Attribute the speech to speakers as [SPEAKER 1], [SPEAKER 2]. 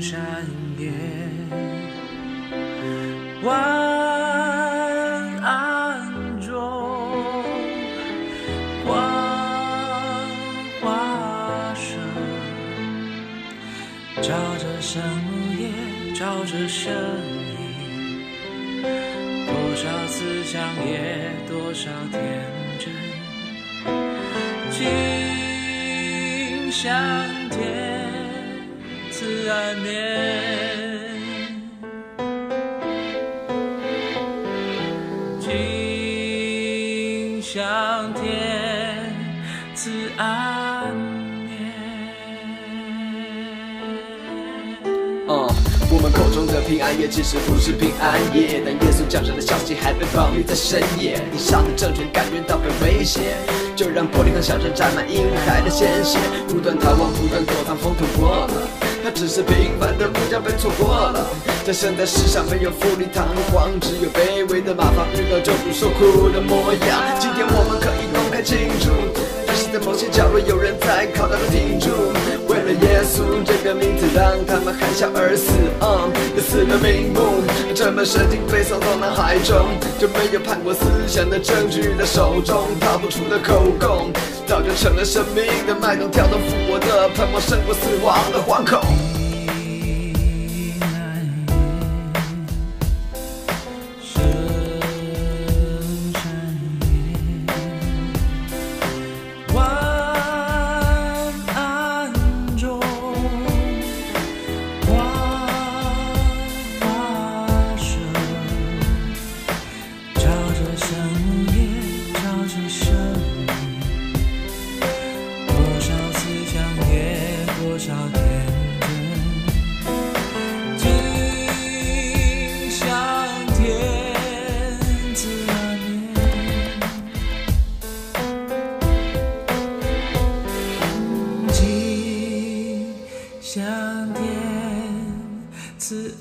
[SPEAKER 1] 山野。晚安中，花花生，照着生夜，照着声音，多少次想也，多少天真，心香甜，自安眠。心香甜，自安眠。
[SPEAKER 2] 嗯，我们口中的平安夜其实不是平安夜，但耶稣降生的消息还被放绿在深夜，地上的政权感觉到被威胁，就让玻璃和小镇沾满婴孩的鲜血，不断逃亡，不断躲藏，风头过。只是平凡的木匠被错过了，在现代世上没有富丽堂皇，只有卑微的马房遇到救主受苦的模样。今天我们可以公开庆祝，但是在某些角落有人在靠他们停住。为了耶稣这个名字，让他们含笑而死，嗯，也死了瞑目。这本圣经被送到脑海中，就没有判过思想的证据在手中，逃不出的口供，早就成了生命的脉动，跳动复活的盼望，胜过死亡的惶恐。
[SPEAKER 1] 多少天真，